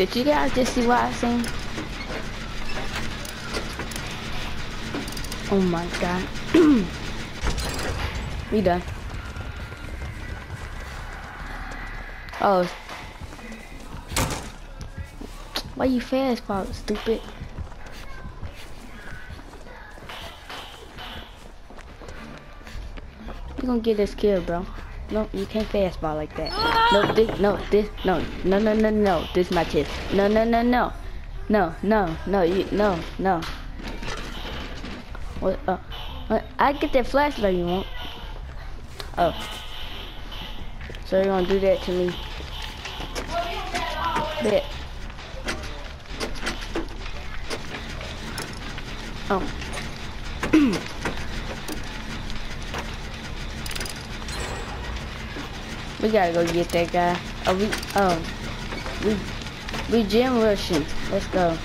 Did you guys just see what I seen? Oh my god. we done. Oh. Why you fast, Pop, stupid? You gonna get this kill, bro. No, you can't fastball like that. No, this, no, this, no, no, no, no, no. This is my chest. No, no, no, no, no, no, no, you, no, no. What? Uh, what? I get that flashlight you want. Oh. So you're gonna do that to me? Bet. Oh. We gotta go get that guy. Oh, we, oh, we, we gym rushing. Let's go.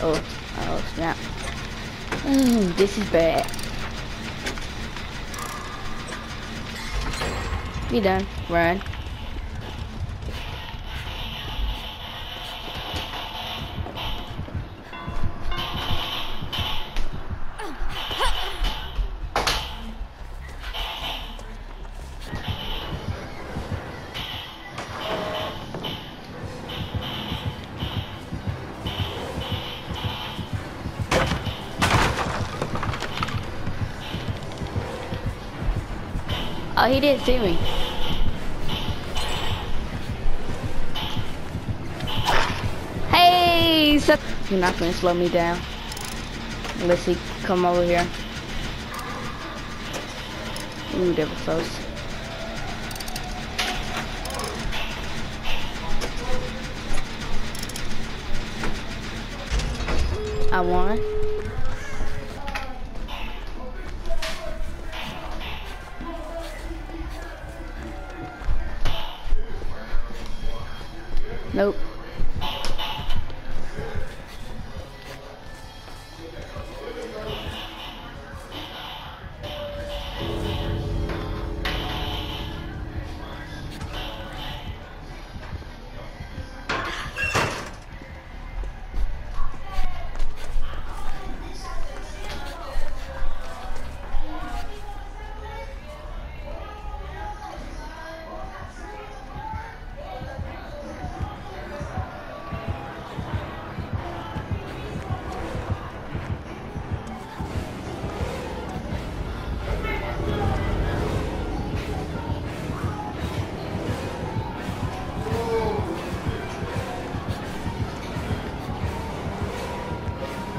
Oh, oh snap. Mm, this is bad. We done. Run. Oh, he didn't see me. Hey, so you're not gonna slow me down. Unless he come over here. Ooh, that was close. I won. Nope.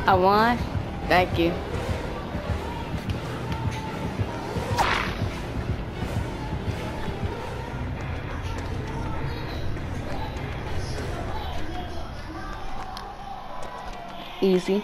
I won. Thank you. Easy.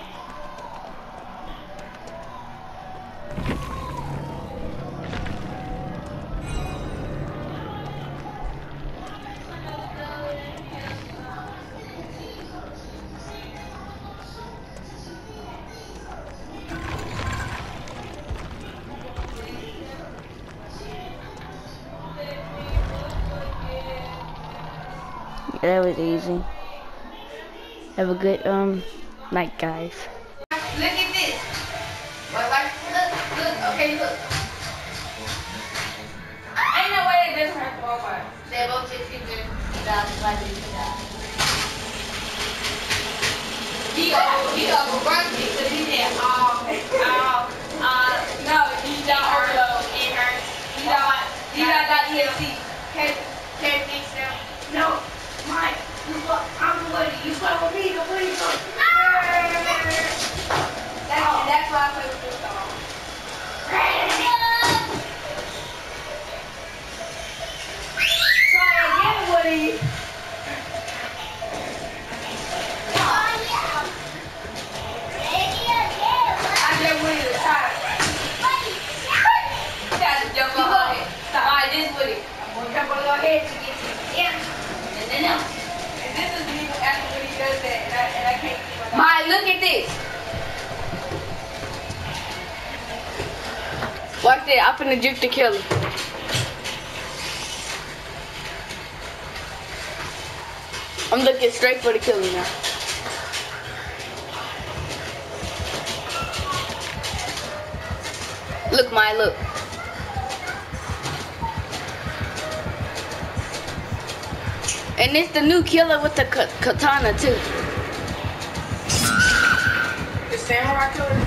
That was easy. Have a good um night, guys. Look at this. Look, look, okay, look. Ain't no way they. They both just hit their dollars by the He go, he go for birthday, cause he oh, oh, uh, no, he don't overload, it hurts. He don't, he got ELC. Can't, can't fix them. No, you fuck, I'm the lady, you with me, the lady, that's, that's why I play with this dog. Try again, Woody. I just Woody to try. You got to jump on her head. Alright, this Woody. I'm going to jump on your head to get to the end. And then up. And this is me after Woody does that, and I, and I can't keep my Watch that. I'm finna juke the killer. I'm looking straight for the killer now. Look, my look. And it's the new killer with the katana too. The samurai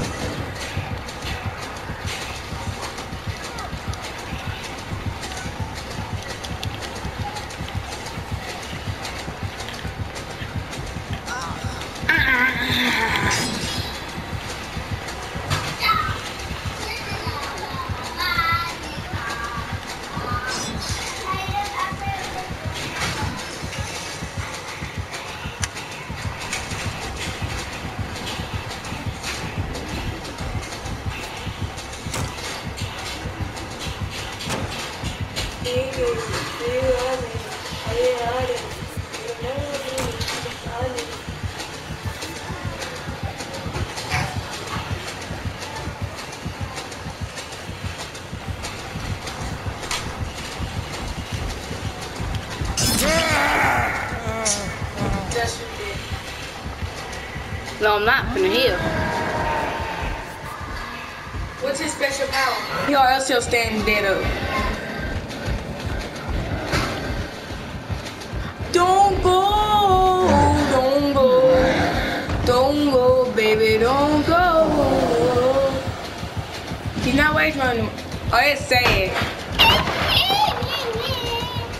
I'm not finna heal. What's his special power? Or else he'll stand dead up. Don't go, don't go, don't go, baby, don't go. He's not waiting on him. Oh, it's sad.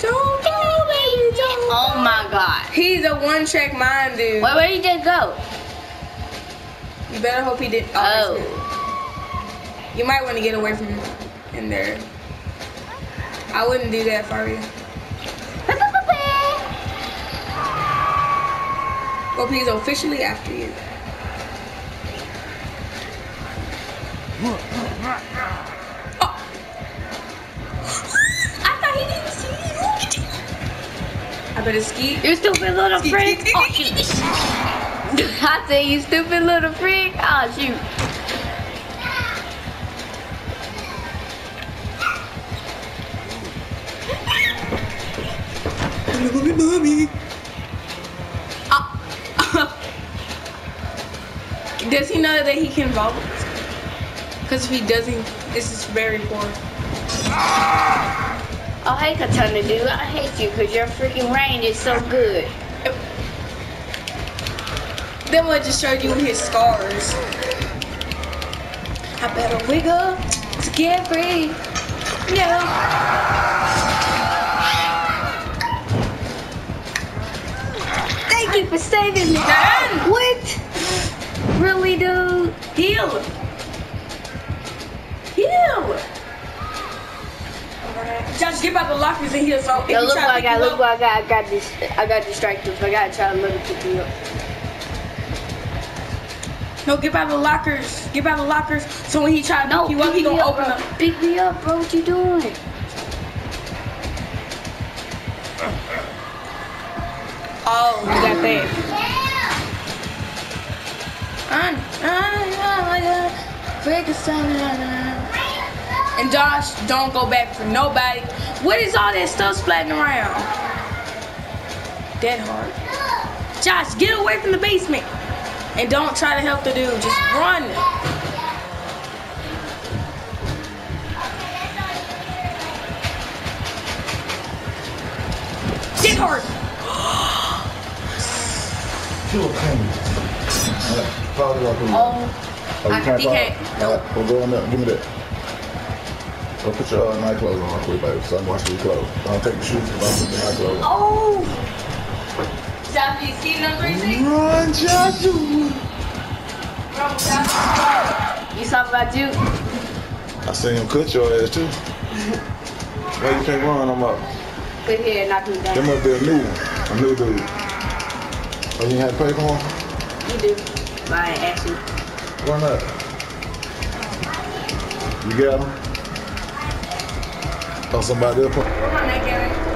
Don't go, baby, don't Oh my god. He's a one-track mind dude. Wait, where did he just go? You better hope he didn't. Oh. You might want to get away from him in there. I wouldn't do that for you. Hope he's officially after you. Oh. I thought he didn't see you. I better ski. You stupid little Ski, freak. ski, Oh, ski, shoot. I say you stupid little freak. Oh, shoot. Mommy, mommy. Ah. Does he know that he can vote? Because if he doesn't, this is very poor. Oh, hey, Katana dude. I hate you because your freaking range is so good. Then we'll just show you his scars. I better wiggle to get free. Yeah. Thank you for saving me. Done. What? Really, dude? Heal. Heal. Just get out the lockers and heal. So Yo, look what I got. Look up- what I got. I got this. I got distracted. I gotta try to let it up. No, get out the lockers. Get out the lockers. So when he try to No, pick you up, he gonna up, open bro. up. Pick me up, bro. What you doing? Oh, you got that. Frankenstein. And Josh, don't go back for nobody. What is all that stuff splatting around? Dead hard. Josh, get away from the basement. And don't try to help the dude. Just run. Dead hard. Kill King. Alright, follow the rock over. Oh, Oh, I- he follow? can't. Alright, well, go on there. Give me that. Go put your uh, night clothes on real quick, baby, so I can wash your clothes. Don't take the shoes I'm putting the night clothes on. Oh! Josh, you see number three? Run, Joshua! You talking about you? I seen him cut your ass, too. Why you can't run no more? Put here knock me There down. must be a new one. A new dude. Oh, you ain't had to pay for him? You do. But I ain't ask you. Why not? You got him? Oh, somebody else? put- Come on, that Gary.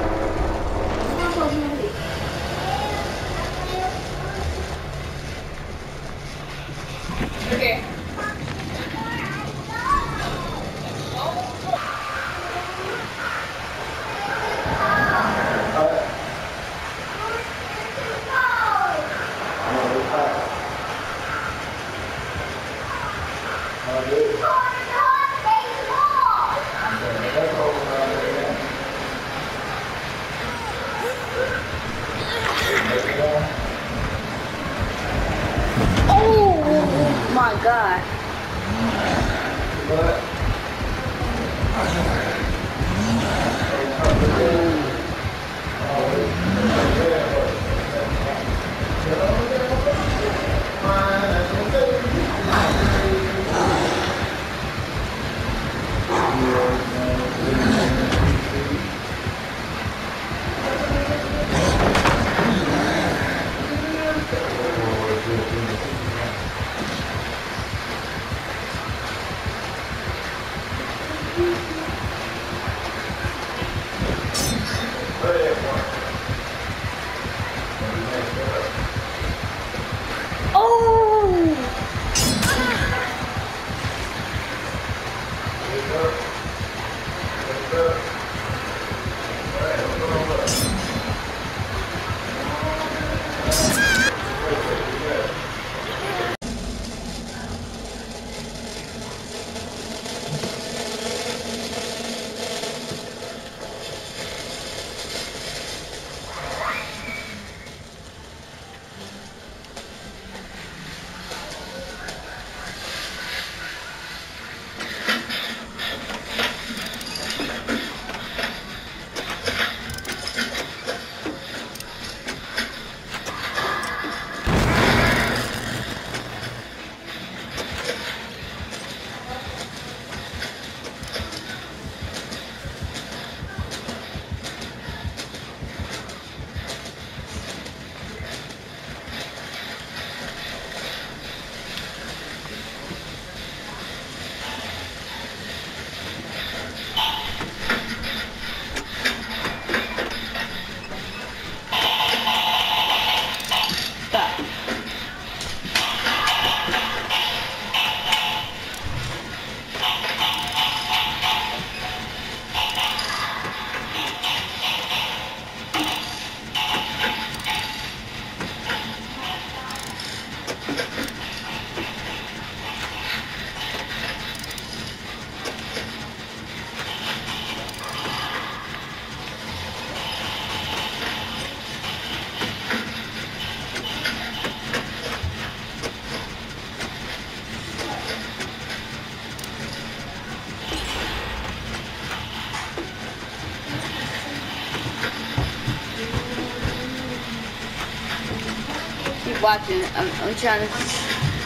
Watching. I'm, I'm trying to.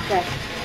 Okay.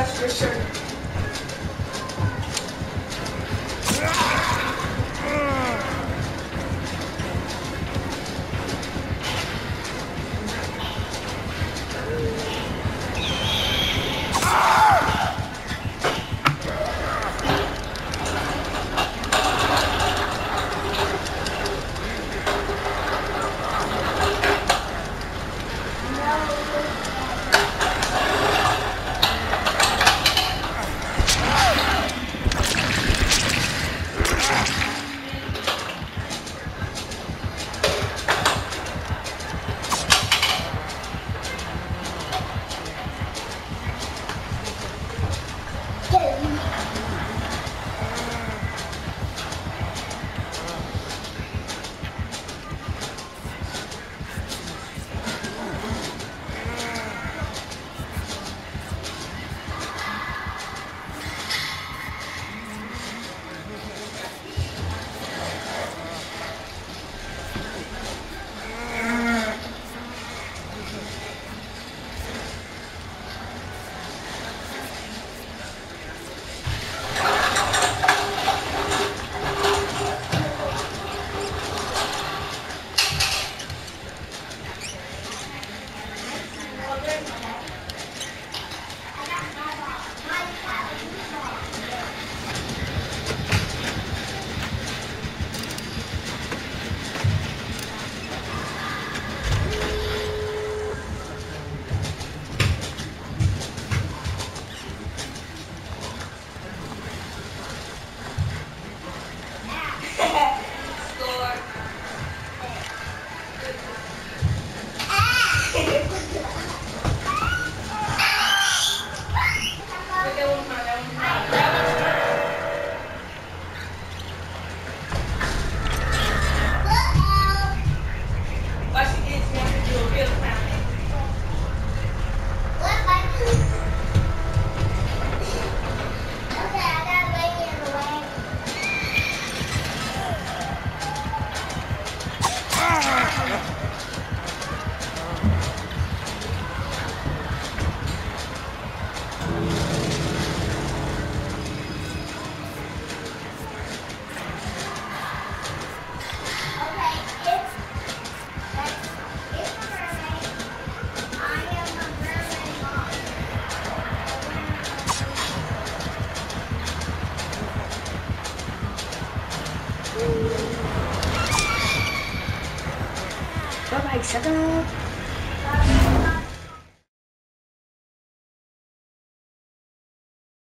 that's for sure.